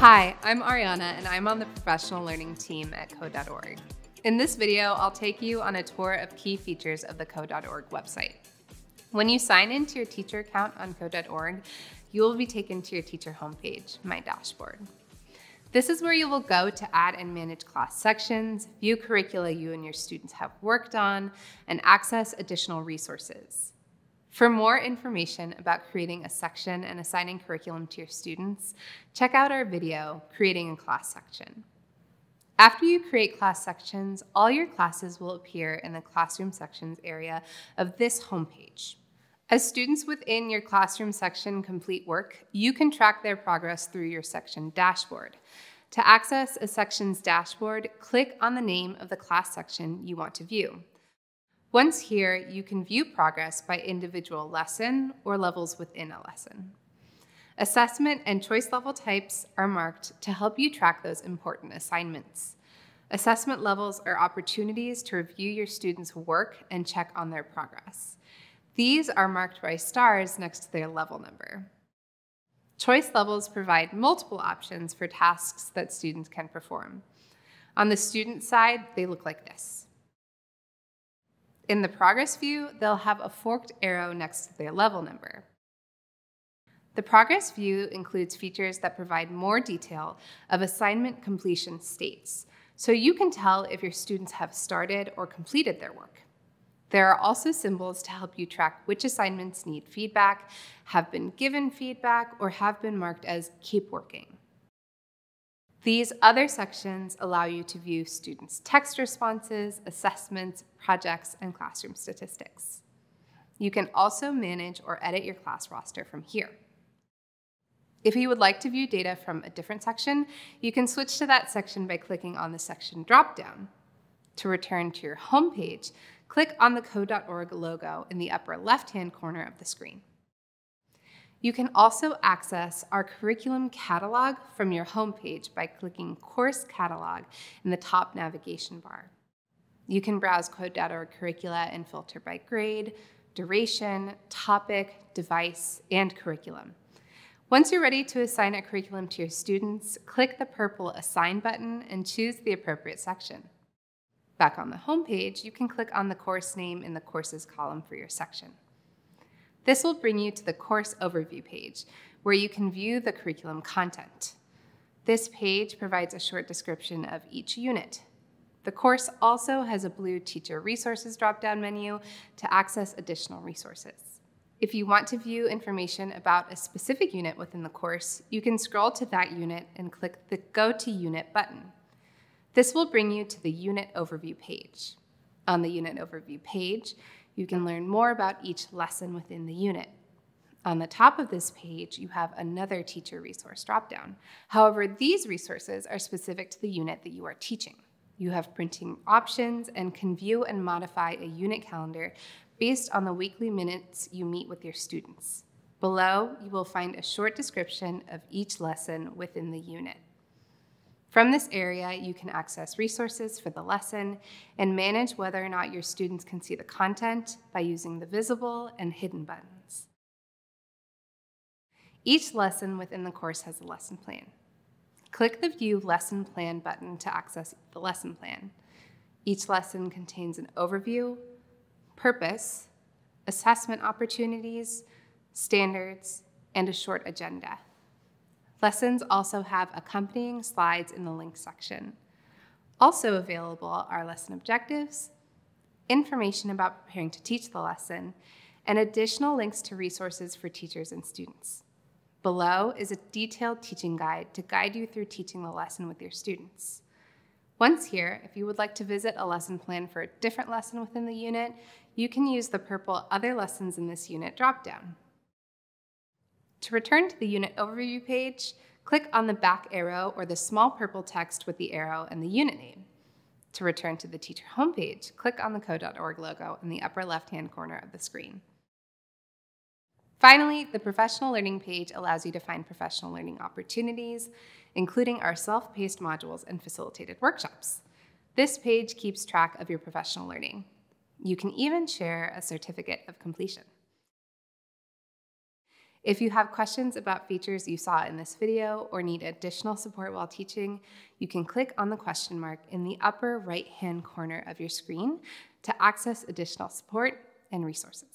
Hi, I'm Ariana and I'm on the professional learning team at code.org. In this video, I'll take you on a tour of key features of the code.org website. When you sign into your teacher account on code.org, you will be taken to your teacher homepage, My Dashboard. This is where you will go to add and manage class sections, view curricula you and your students have worked on, and access additional resources. For more information about creating a section and assigning curriculum to your students, check out our video, Creating a Class Section. After you create class sections, all your classes will appear in the Classroom Sections area of this homepage. As students within your classroom section complete work, you can track their progress through your section dashboard. To access a section's dashboard, click on the name of the class section you want to view. Once here, you can view progress by individual lesson or levels within a lesson. Assessment and choice level types are marked to help you track those important assignments. Assessment levels are opportunities to review your students' work and check on their progress. These are marked by stars next to their level number. Choice levels provide multiple options for tasks that students can perform. On the student side, they look like this. In the progress view, they'll have a forked arrow next to their level number. The progress view includes features that provide more detail of assignment completion states, so you can tell if your students have started or completed their work. There are also symbols to help you track which assignments need feedback, have been given feedback, or have been marked as keep working. These other sections allow you to view students' text responses, assessments, projects, and classroom statistics. You can also manage or edit your class roster from here. If you would like to view data from a different section, you can switch to that section by clicking on the section dropdown. To return to your home page, click on the code.org logo in the upper left-hand corner of the screen. You can also access our curriculum catalog from your homepage by clicking Course Catalog in the top navigation bar. You can browse code.org curricula and filter by grade, duration, topic, device, and curriculum. Once you're ready to assign a curriculum to your students, click the purple Assign button and choose the appropriate section. Back on the home page, you can click on the course name in the Courses column for your section. This will bring you to the Course Overview page, where you can view the curriculum content. This page provides a short description of each unit. The course also has a blue Teacher Resources drop-down menu to access additional resources. If you want to view information about a specific unit within the course, you can scroll to that unit and click the Go to Unit button. This will bring you to the Unit Overview page. On the Unit Overview page, you can learn more about each lesson within the unit. On the top of this page, you have another teacher resource dropdown. However, these resources are specific to the unit that you are teaching. You have printing options and can view and modify a unit calendar based on the weekly minutes you meet with your students. Below, you will find a short description of each lesson within the unit. From this area, you can access resources for the lesson and manage whether or not your students can see the content by using the visible and hidden buttons. Each lesson within the course has a lesson plan. Click the View Lesson Plan button to access the lesson plan. Each lesson contains an overview, purpose, assessment opportunities, standards, and a short agenda. Lessons also have accompanying slides in the links section. Also available are lesson objectives, information about preparing to teach the lesson, and additional links to resources for teachers and students. Below is a detailed teaching guide to guide you through teaching the lesson with your students. Once here, if you would like to visit a lesson plan for a different lesson within the unit, you can use the purple Other Lessons in this unit dropdown. To return to the unit overview page, click on the back arrow or the small purple text with the arrow and the unit name. To return to the teacher homepage, click on the code.org logo in the upper left-hand corner of the screen. Finally, the professional learning page allows you to find professional learning opportunities, including our self-paced modules and facilitated workshops. This page keeps track of your professional learning. You can even share a certificate of completion. If you have questions about features you saw in this video or need additional support while teaching, you can click on the question mark in the upper right-hand corner of your screen to access additional support and resources.